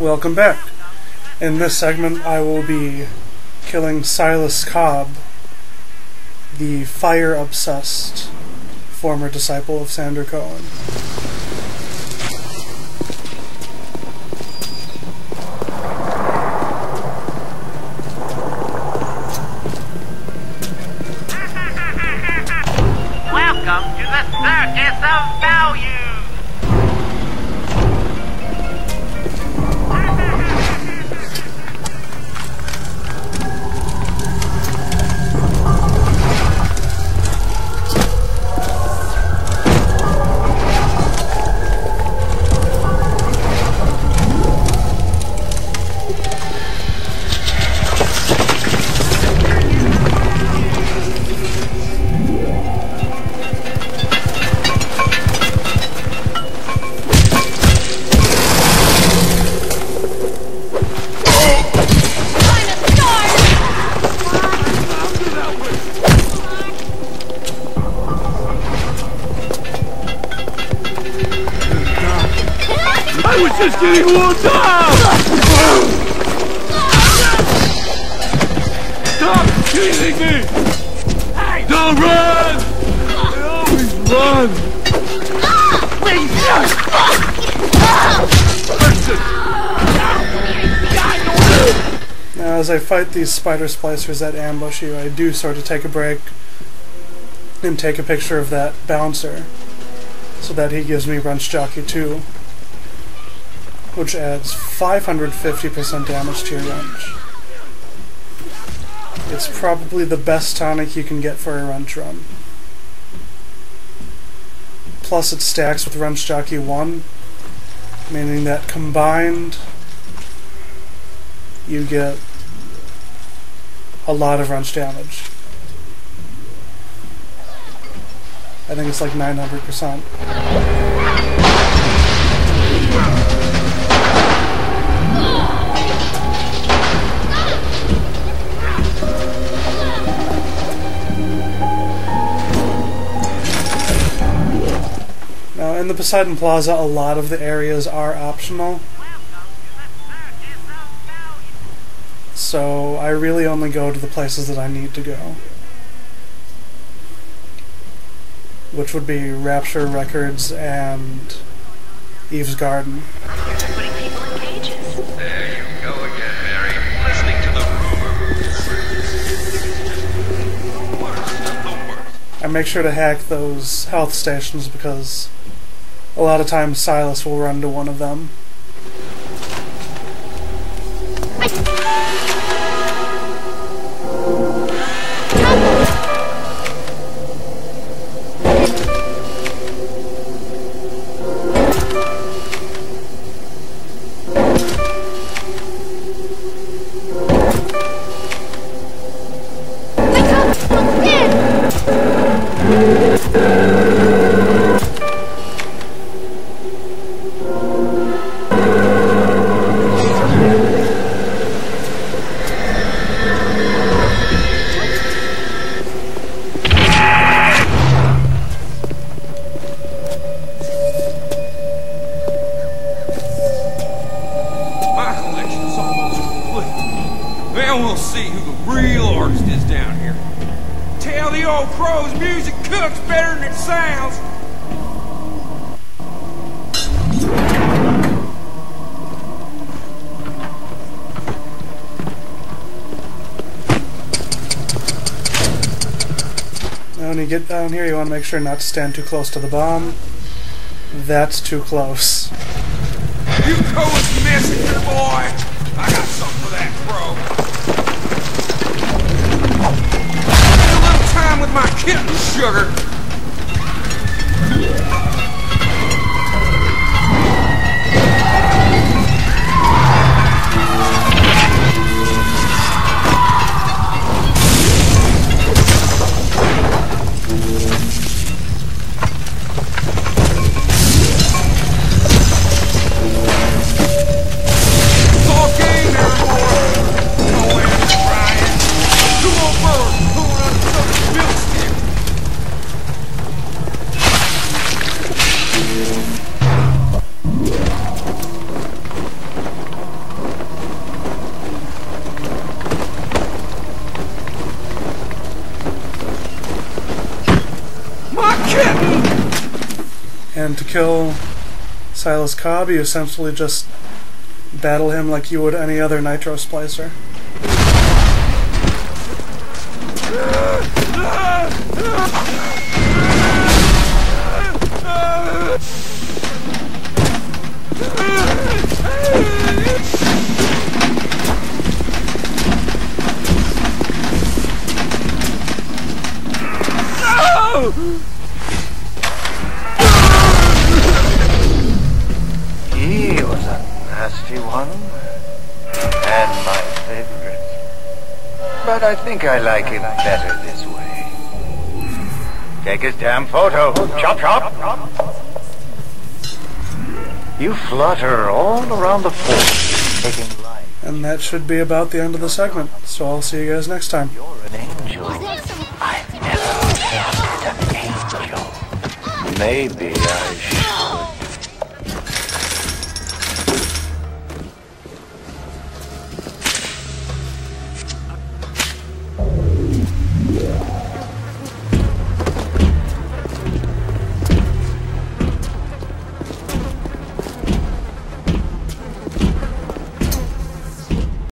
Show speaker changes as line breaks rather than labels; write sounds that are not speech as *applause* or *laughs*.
Welcome back. In this segment, I will be killing Silas Cobb, the fire obsessed former disciple of Sander Cohen.
Welcome to the Circus of Value.
I was just getting warmed up! Stop teasing me! Don't run! I always run!
Now, as I fight these spider splicers that ambush you, I do sort of take a break and take a picture of that bouncer so that he gives me Wrench Jockey 2, which adds 550% damage to your wrench. It's probably the best tonic you can get for a wrench run. Plus, it stacks with Wrench Jockey 1, meaning that combined you get a lot of wrench damage. I think it's like 900%. Now, in the Poseidon Plaza, a lot of the areas are optional. So I really only go to the places that I need to go. Which would be Rapture Records and Eve's Garden.
Putting people in cages.
There you go again, Mary. Listening to the rumors. Worst of the worst.
I make sure to hack those health stations because a lot of times Silas will run to one of them.
Old crow's music cooks better than it sounds.
Now when you get down here, you want to make sure not to stand too close to the bomb. That's too close.
You coast messenger boy! and to kill
Silas Cobb, you essentially just battle him like you would any other Nitro Splicer. *laughs*
one. And my favorite. But I think I like him better this way. Take his damn photo. Chop chop. You flutter all around the fort, taking life.
And that should be about the end of the segment. So I'll see you guys next time.
You're an angel. I've never tasted an angel. Maybe I should.